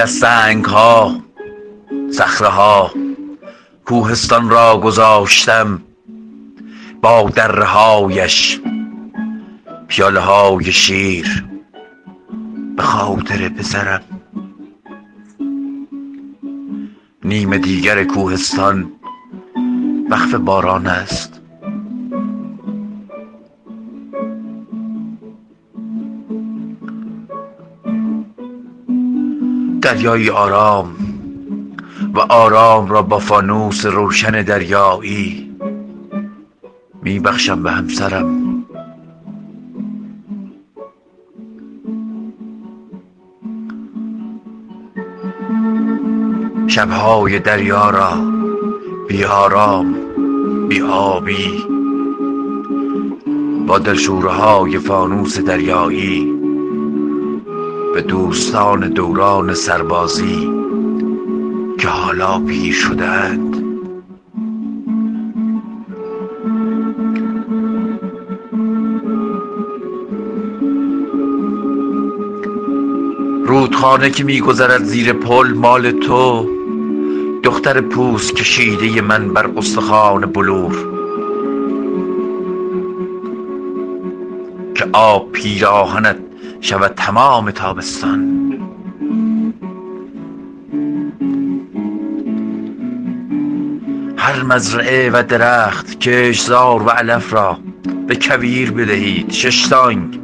از سنگ ها صخره ها کوهستان را گذاشتم با دره هایش پیاله های شیر به خاطر پسرم. نیم دیگر کوهستان وقف باران است. دریایی آرام و آرام را با فانوس روشن دریایی می بخشم به همسرم. شبهای دریا را بی آرام بی آبی با دلشوره های فانوس دریایی به دوستان دوران سربازی که حالا پیر شدند رودخانه که میگذرد زیر پل مال تو دختر پوست کشیده من بر استخوان بلور. که آب پیراهنت شود تمام تابستان. هر مزرعه و درخت کشزار و علف را به کویر بدهید ششتانگ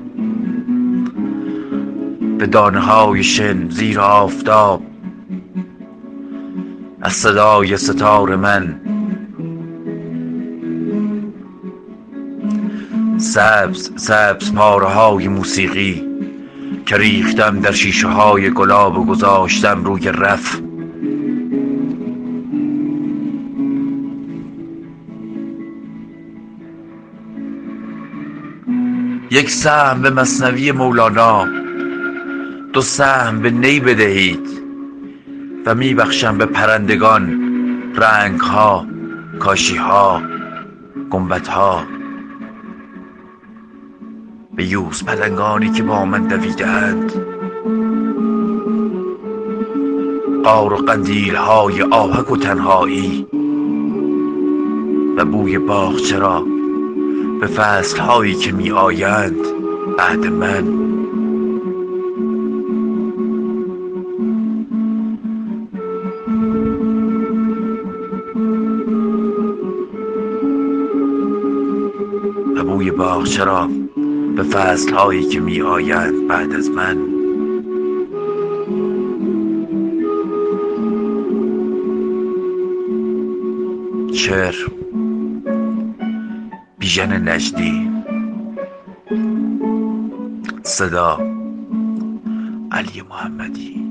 به دانه های شن زیر آفتاب. از صدای ستار من. سبز سبز پاره های موسیقی. که ریختم در شیشه های گلاب و گذاشتم روی رف. یک سهم به مصنوی مولانا دو سهم به نی بدهید و میبخشم به پرندگان رنگ ها کاشی ها گنبت ها به یوز پلنگانی که با من دویدند قار و قندیل های آهک و تنهایی و بوی باغچه را به فصل هایی که می آیند بعد من. و بوی باغچه را به فصل هایی که می آیند بعد از من. شعر بیژن نجدی. صدا. علی محمدی.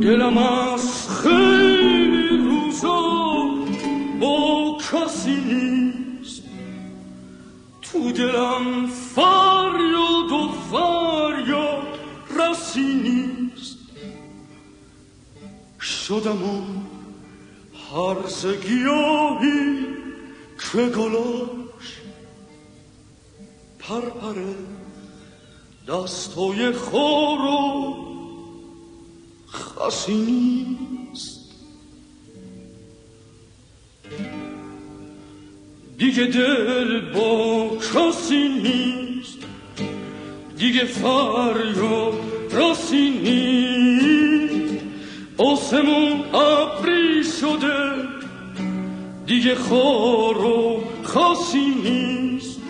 دلم از خیلی روزا با کسی دلم فریاد و فریاد رسی نیست شدم هرز گیاهی که گلاش پرپره دستای خور و خسی نیست دیگه دل با کسی نیست. دیگه فریاد راسی نیست. آسمون ابری شده. دیگه خور و خاصی نیست.